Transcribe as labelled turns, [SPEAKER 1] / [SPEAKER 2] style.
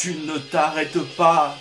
[SPEAKER 1] Tu ne t'arrêtes pas.